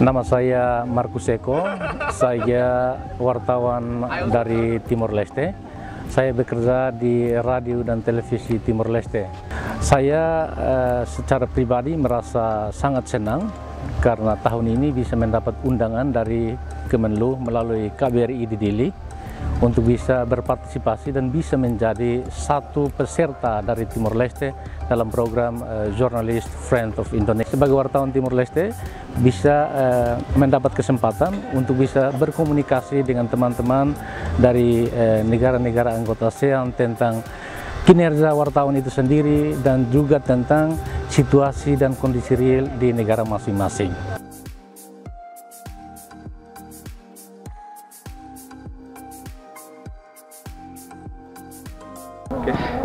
Nama saya Markus Eko, saya wartawan dari Timor Leste. Saya bekerja di radio dan televisi Timor Leste. Saya uh, secara pribadi merasa sangat senang karena tahun ini bisa mendapat undangan dari Kemenlu melalui KBRI di Dili untuk bisa berpartisipasi dan bisa menjadi satu peserta dari Timor Leste dalam program uh, Journalist Friend of Indonesia. Sebagai wartawan Timor Leste bisa uh, mendapat kesempatan untuk bisa berkomunikasi dengan teman-teman dari eh, negara-negara uh, anggota ASEAN tentang kinerja wartawan itu sendiri dan juga tentang situasi dan kondisi real di negara masing-masing.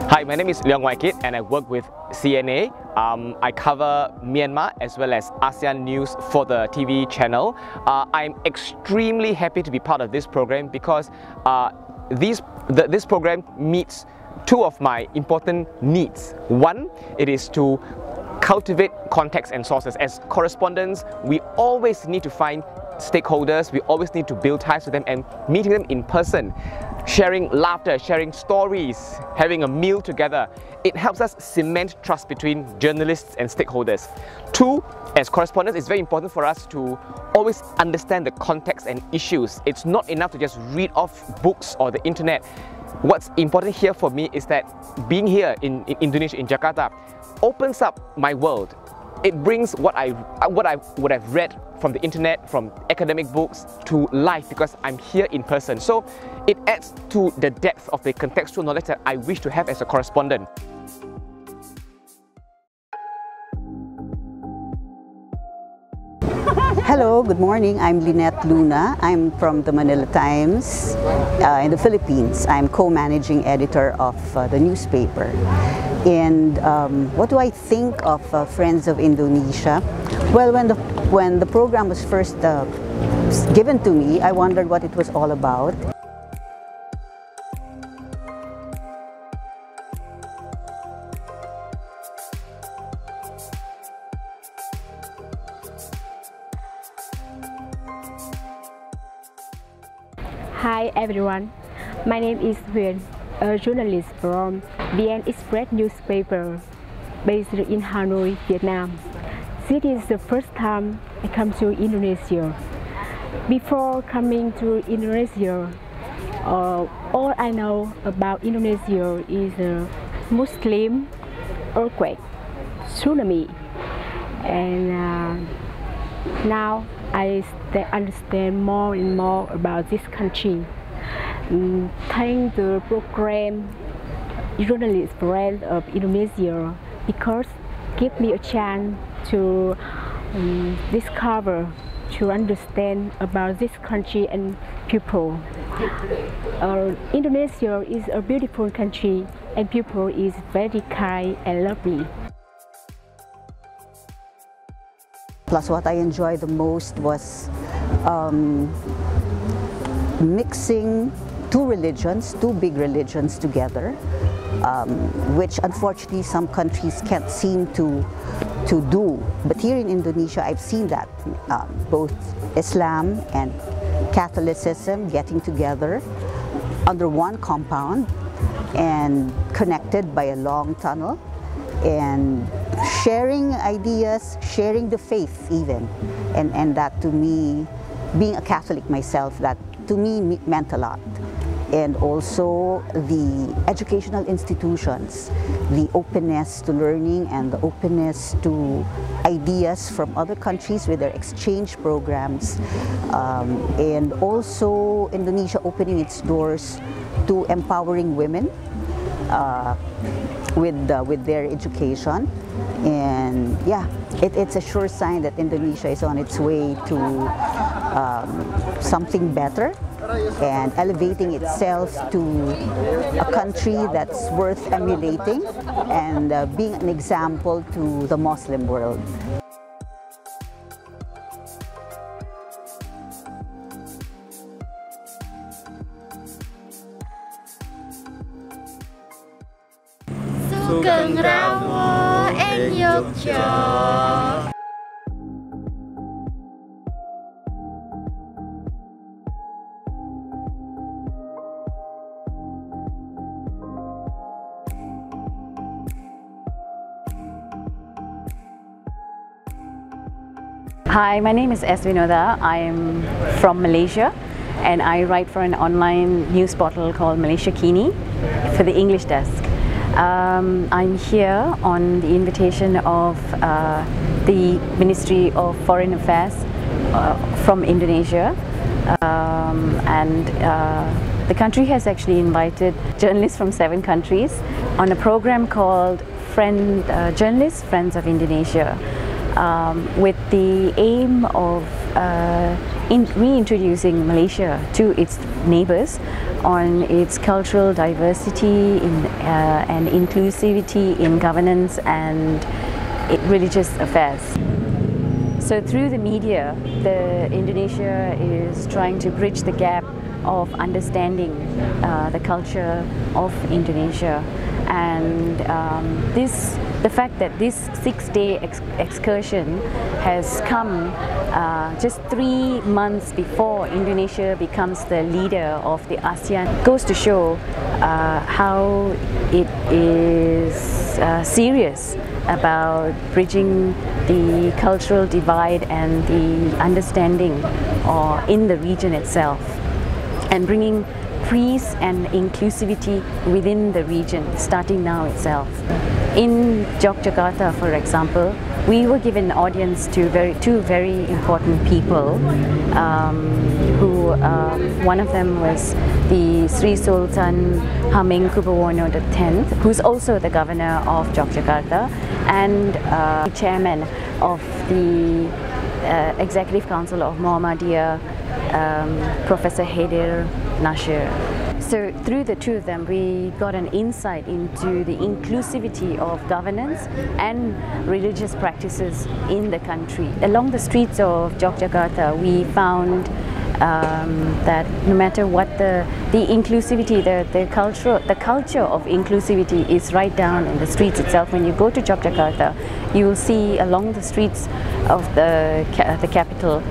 Hi, my name is Leong Wai Kit and I work with CNA. Um, I cover Myanmar as well as ASEAN news for the TV channel. Uh, I'm extremely happy to be part of this program because uh, the, this program meets two of my important needs. One, it is to cultivate contacts and sources. As correspondents, we always need to find stakeholders, we always need to build ties with them and meeting them in person sharing laughter, sharing stories, having a meal together. It helps us cement trust between journalists and stakeholders. Two, as correspondents, it's very important for us to always understand the context and issues. It's not enough to just read off books or the internet. What's important here for me is that being here in, in Indonesia, in Jakarta, opens up my world. It brings what I, what I would have read from the internet, from academic books to life because I'm here in person. So it adds to the depth of the contextual knowledge that I wish to have as a correspondent. Hello, good morning. I'm Lynette Luna. I'm from the Manila Times uh, in the Philippines. I'm co-managing editor of uh, the newspaper. And um, what do I think of uh, Friends of Indonesia? Well, when the when the program was first uh, given to me, I wondered what it was all about. Hi everyone, my name is Huyền, a journalist from VN Express newspaper based in Hanoi, Vietnam. This is the first time I come to Indonesia. Before coming to Indonesia, uh, all I know about Indonesia is a Muslim earthquake, tsunami, and uh, now I understand more and more about this country. Mm, thank the program Journalist Friend of Indonesia because give me a chance to um, discover, to understand about this country and people. Uh, Indonesia is a beautiful country and people is very kind and lovely. Plus what I enjoyed the most was um, mixing two religions, two big religions together, um, which unfortunately some countries can't seem to to do. But here in Indonesia, I've seen that um, both Islam and Catholicism getting together under one compound and connected by a long tunnel and sharing ideas, sharing the faith even. And, and that to me, being a Catholic myself, that to me meant a lot and also the educational institutions, the openness to learning and the openness to ideas from other countries with their exchange programs, um, and also Indonesia opening its doors to empowering women uh, with, uh, with their education. And yeah, it, it's a sure sign that Indonesia is on its way to um, something better and elevating itself to a country that's worth emulating and uh, being an example to the Muslim world. Rawo and Yogyo Hi, my name is Esvinoda. I'm from Malaysia and I write for an online news portal called Malaysiakini for the English desk. Um, I'm here on the invitation of uh, the Ministry of Foreign Affairs uh, from Indonesia um, and uh, the country has actually invited journalists from seven countries on a program called Friend uh, Journalists Friends of Indonesia um, with the aim of uh, in reintroducing Malaysia to its neighbors on its cultural diversity in, uh, and inclusivity in governance and religious affairs. So through the media, the Indonesia is trying to bridge the gap of understanding uh, the culture of Indonesia and um, this the fact that this six-day ex excursion has come uh, just three months before Indonesia becomes the leader of the ASEAN goes to show uh, how it is uh, serious about bridging the cultural divide and the understanding or in the region itself and bringing peace and inclusivity within the region, starting now itself. In Yogyakarta, for example, we were given audience to very, two very important people um, who uh, one of them was the Sri Sultan Hamengkubuwono X, who's also the governor of Yogyakarta and uh, chairman of the uh, Executive Council of Muhammadiyah, um, Professor Haedar Nashir. So through the two of them, we got an insight into the inclusivity of governance and religious practices in the country. Along the streets of Yogyakarta, we found um, that no matter what the the inclusivity, the the culture, the culture of inclusivity is right down in the streets itself. When you go to Yogyakarta, you will see along the streets of the the capital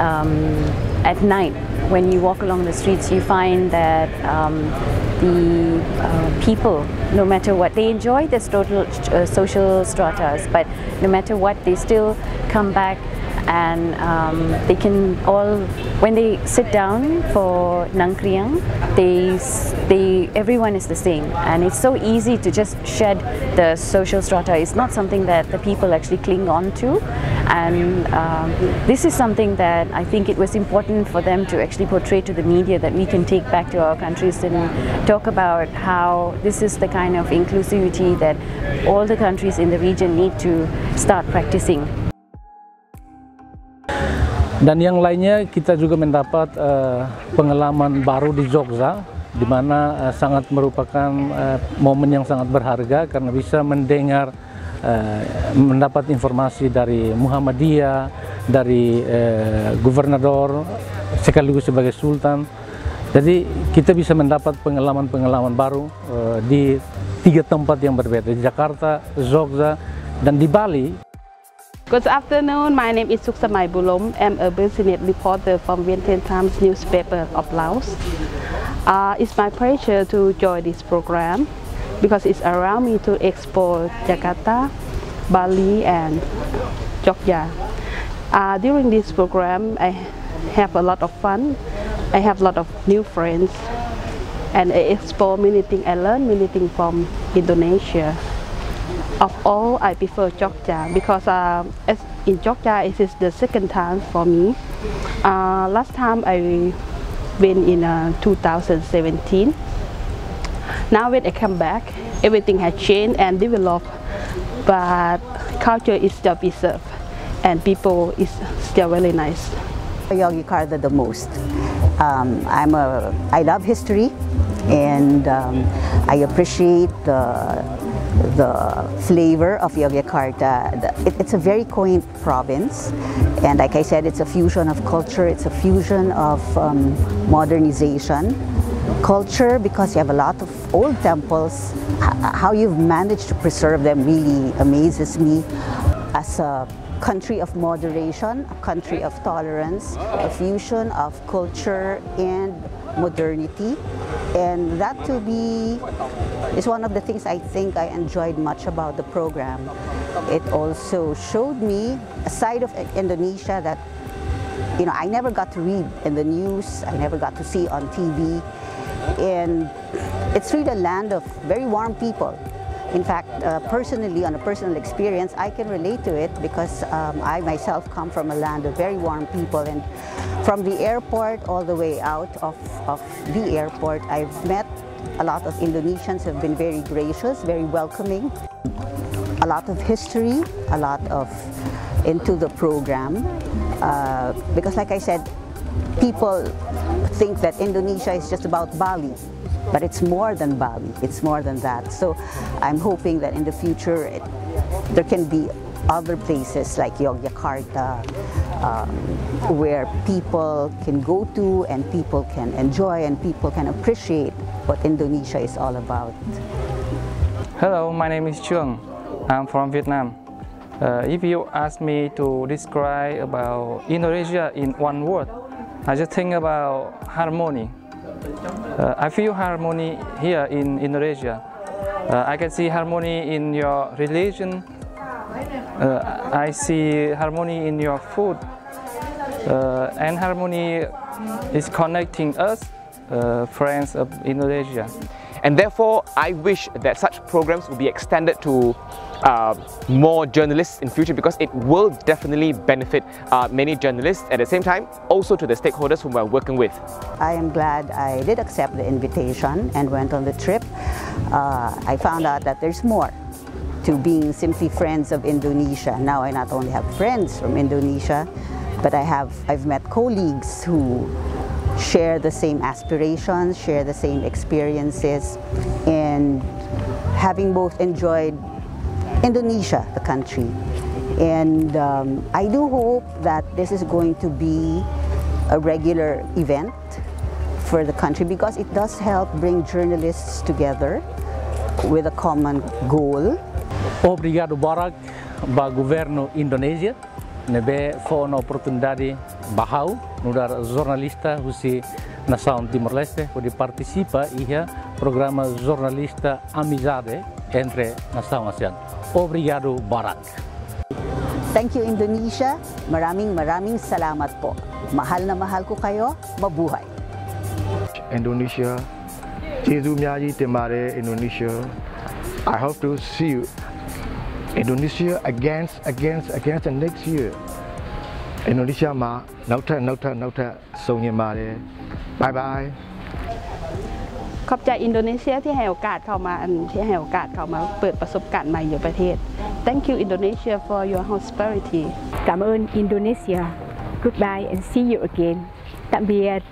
um, at night when you walk along the streets, you find that um, the uh, people, no matter what, they enjoy the total, uh, social stratas, but no matter what, they still come back and um, they can all when they sit down for nangkriang they they everyone is the same. And it's so easy to just shed the social strata. It's not something that the people actually cling on to. And um, this is something that I think it was important for them to actually portray to the media that we can take back to our countries and talk about how this is the kind of inclusivity that all the countries in the region need to start practicing. Dan yang lainnya kita juga mendapat uh, pengalaman baru di Jogja, di mana uh, sangat merupakan uh, momen yang sangat berharga karena bisa mendengar, uh, mendapat informasi dari Muhammadiyah, dari uh, gubernador sekaligus sebagai sultan. Jadi kita bisa mendapat pengalaman-pengalaman baru uh, di tiga tempat yang berbeda, di Jakarta, Jogja, dan di Bali. Good afternoon, my name is Suksamai Bulom. I'm a business reporter from Vientiane Times newspaper of Laos. Uh, it's my pleasure to join this program because it's around me to explore Jakarta, Bali and Jogja. Uh, during this program, I have a lot of fun. I have a lot of new friends and I explore many things. I learn many things from Indonesia of all, I prefer Jogja because uh, in Jogja it is the second time for me. Uh, last time I went in uh, 2017. Now when I come back, everything has changed and developed, but culture is still preserved and people is still really nice. Yogyakarta the most. Um, I'm a, I love history and um, I appreciate the the flavor of Yogyakarta. It, it's a very quaint province and like I said it's a fusion of culture, it's a fusion of um, modernization. Culture because you have a lot of old temples, how you've managed to preserve them really amazes me as a country of moderation, a country of tolerance, a fusion of culture and modernity And that to be is one of the things I think I enjoyed much about the program. It also showed me a side of Indonesia that you know I never got to read in the news, I never got to see on TV. And it's really a land of very warm people. In fact, uh, personally, on a personal experience, I can relate to it because um, I myself come from a land of very warm people. And from the airport all the way out of, of the airport, I've met a lot of Indonesians have been very gracious, very welcoming. A lot of history, a lot of into the program. Uh, because like I said, people think that Indonesia is just about Bali. But it's more than Bali, it's more than that. So I'm hoping that in the future it, there can be other places like Yogyakarta um, where people can go to and people can enjoy and people can appreciate what Indonesia is all about. Hello, my name is Chuang. I'm from Vietnam. Uh, if you ask me to describe about Indonesia in one word, I just think about harmony. Uh, I feel harmony here in Indonesia. Uh, I can see harmony in your religion. Uh, I see harmony in your food. Uh, and harmony is connecting us, uh, friends of Indonesia. And therefore, I wish that such programs will be extended to uh, more journalists in future because it will definitely benefit uh, many journalists at the same time also to the stakeholders whom we're working with. I am glad I did accept the invitation and went on the trip. Uh, I found out that there's more to being simply friends of Indonesia. Now I not only have friends from Indonesia, but I have I've met colleagues who share the same aspirations, share the same experiences, and having both enjoyed Indonesia, the country. And um, I do hope that this is going to be a regular event for the country because it does help bring journalists together with a common goal. Obrigado Barak ba governo Indonesia nebe fo na oportunidade bahau nudar jornalista husi nação Timor-Leste pode participa ia programa jornalista amizade entre nação ASEAN. Obrigado Barak. Thank you Indonesia. Maraming maraming salamat po. Mahal na mahal ko kayo. Mabuhay. Indonesia ကျေးဇူးအများကြီးတင်ပါတယ် Indonesia I hope to see you Indonesia against against against the next year Indonesia မှာနောက်ထပ်နောက်ထပ်နောက်ထပ်စုံညင်ပါတယ် Bye bye ขอบใจอินโดนีเซียที่ให้โอกาสเข้ามาอันที่ให้โอกาสเข้ามาเปิดประสบการณ์ใหม่อยู่ประเทศ Thank you Indonesia for your hospitality Cảm ơn Indonesia. Goodbye and see you again. Tạm biệt.